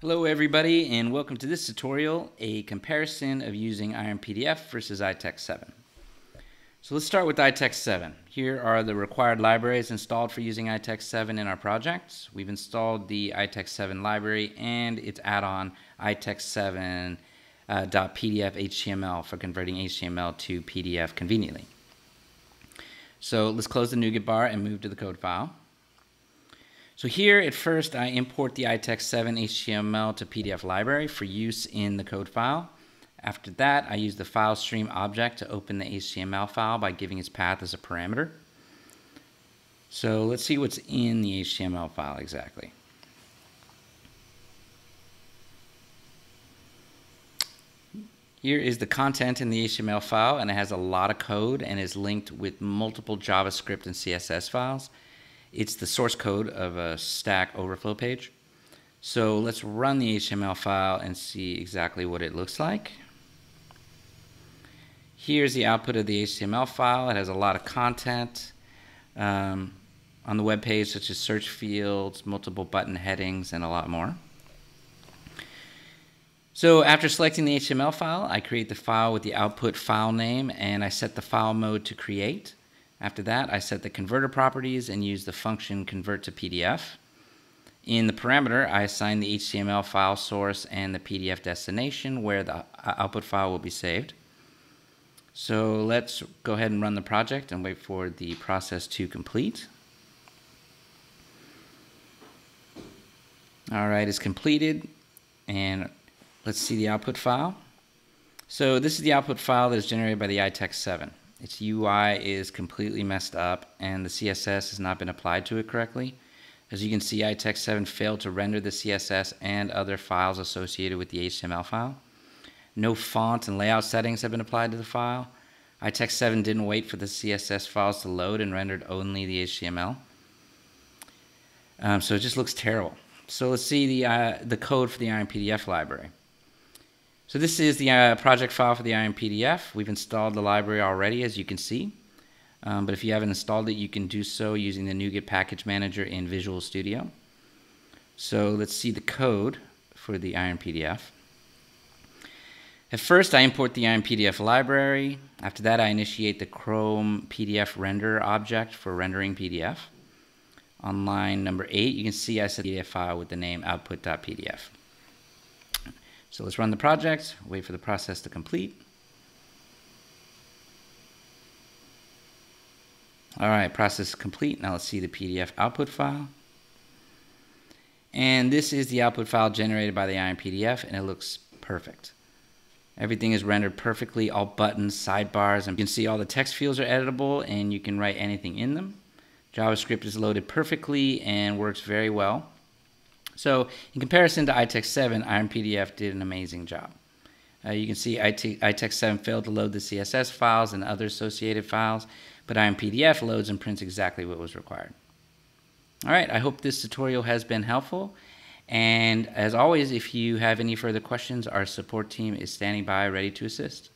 Hello everybody and welcome to this tutorial, a comparison of using IronPDF versus iText 7. So let's start with iText 7. Here are the required libraries installed for using iText 7 in our project. We've installed the iText 7 library and its add-on iText 7 uh, for converting HTML to PDF conveniently. So let's close the NuGet bar and move to the code file. So here at first I import the iText 7 HTML to PDF library for use in the code file. After that I use the file stream object to open the HTML file by giving its path as a parameter. So let's see what's in the HTML file exactly. Here is the content in the HTML file and it has a lot of code and is linked with multiple JavaScript and CSS files. It's the source code of a Stack Overflow page. So let's run the HTML file and see exactly what it looks like. Here's the output of the HTML file. It has a lot of content um, on the web page, such as search fields, multiple button headings, and a lot more. So after selecting the HTML file, I create the file with the output file name, and I set the file mode to create. After that, I set the converter properties and use the function convert to PDF. In the parameter, I assign the HTML file source and the PDF destination where the uh, output file will be saved. So let's go ahead and run the project and wait for the process to complete. All right, it's completed. And let's see the output file. So this is the output file that is generated by the iText 7. Its UI is completely messed up and the CSS has not been applied to it correctly. As you can see, iText 7 failed to render the CSS and other files associated with the HTML file. No font and layout settings have been applied to the file. iText 7 didn't wait for the CSS files to load and rendered only the HTML. Um, so it just looks terrible. So let's see the, uh, the code for the IronPDF library. So this is the uh, project file for the IronPDF. We've installed the library already, as you can see. Um, but if you haven't installed it, you can do so using the NuGet Package Manager in Visual Studio. So let's see the code for the IronPDF. At first, I import the IronPDF library. After that, I initiate the Chrome PDF render object for rendering PDF. On line number 8, you can see I set the PDF file with the name output.pdf. So let's run the project, wait for the process to complete. All right, process complete. Now let's see the PDF output file. And this is the output file generated by the IronPDF, and it looks perfect. Everything is rendered perfectly, all buttons, sidebars, and you can see all the text fields are editable, and you can write anything in them. JavaScript is loaded perfectly and works very well. So in comparison to iText 7, IronPDF did an amazing job. Uh, you can see IT, iText 7 failed to load the CSS files and other associated files, but IronPDF loads and prints exactly what was required. All right, I hope this tutorial has been helpful. And as always, if you have any further questions, our support team is standing by ready to assist.